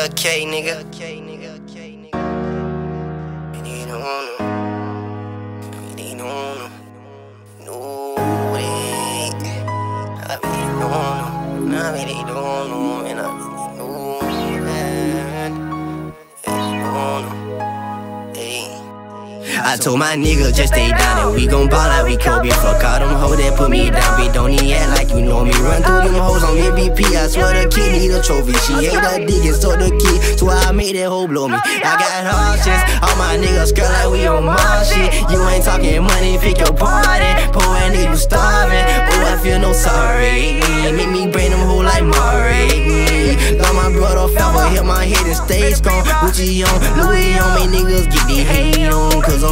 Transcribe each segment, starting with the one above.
LK, nigga. LK, nigga. LK, nigga. We need on. No way. I really on them. I really. And I I told my nigga just stay down and we gon' ball like we Kobe. Fuck all them hoes that put me down, bitch. Don't even act like you know me. Run through them hoes on MVP. I swear the kid need a trophy. She ate the dick and so the kid. So I made that hoe blow me. I got horses. All my niggas girl like we on my shit. You ain't talking money, pick your party. Poor nigga starving. Oh, I feel no sorry. Make me bring them hoe like Murray. Got my brother but hit my head and stay strong. Gucci on, Louis on, me niggas get the hate on. Cause I'm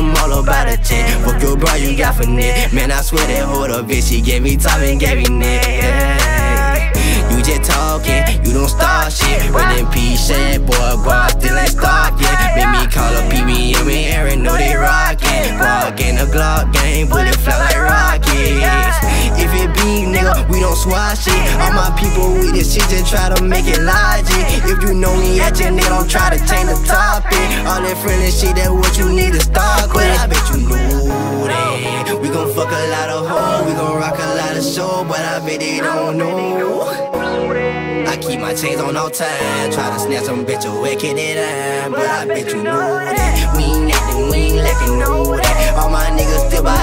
check. Fuck your bro, you got finesse. Man, I swear that hold up, bitch, she gave me time and gave me neck. You just talking, you don't start shit. Running P shit, boy, shit. All my people with this shit just try to make it logic. If you know me at your nigga, don't try to change the topic. All that friendly shit, that what you need to start with. I bet you know that. We gon' fuck a lot of hoes, we gon' rock a lot of show, but I bet they don't know. I keep my chains on all time, try to snatch some bitch away, kid it on. But I bet you know that we ain't acting, we ain't lacking, know that. All my niggas still buy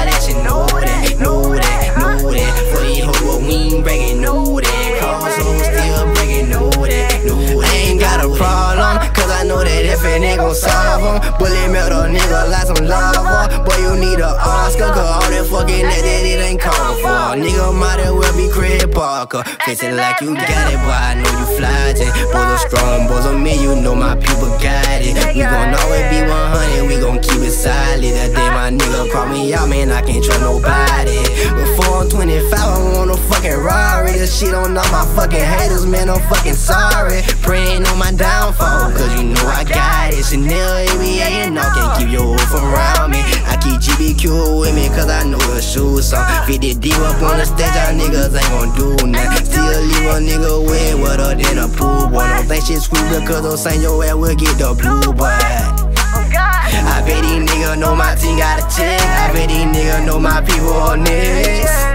if it gon' solve them, bullet melt a nigga like some lava. Boy, you need a Oscar, cause all that fucking that, that it ain't called for. Nigga might as well be Craig Parker. Face it like you got it, boy, I know you fly, J. Boys are strong, boys on me, you know my people got it. We gon' always be 100, we gon' keep it solid. That day my nigga call me out, man, I can't trust nobody. Before I'm 25, I want a fucking Rari. This shit on all my fucking haters, man, I'm fucking sorry. Praying on my downfall, cause you know I got it. Chanel, ABA, and I can't keep your wolf around me. I keep GBQ with me, cause I know the shoes on. 50 deep up on the stage, y'all niggas ain't gon' do nothing. Still leave a nigga with wetter than a pool boy. Don't think shit screwed because those saying your ass will get the blue boy. Oh god i bet these niggas know my team got a check. I bet these niggas know my people on this.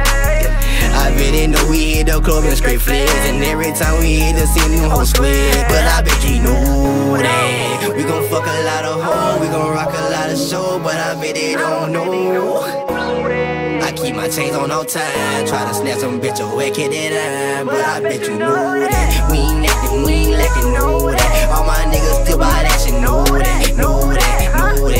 They know we hit the club and straight flares. And every time we hit the scene, them hoes square But I bet you know that We gon' fuck a lot of hoes, we gon' rock a lot of show But I bet they don't know. I keep my chains on all time Try to snatch some bitch away, kid it on But I bet you know that We ain't acting, we ain't lacking, know that. All my niggas still buy that shit, know that Know that, know that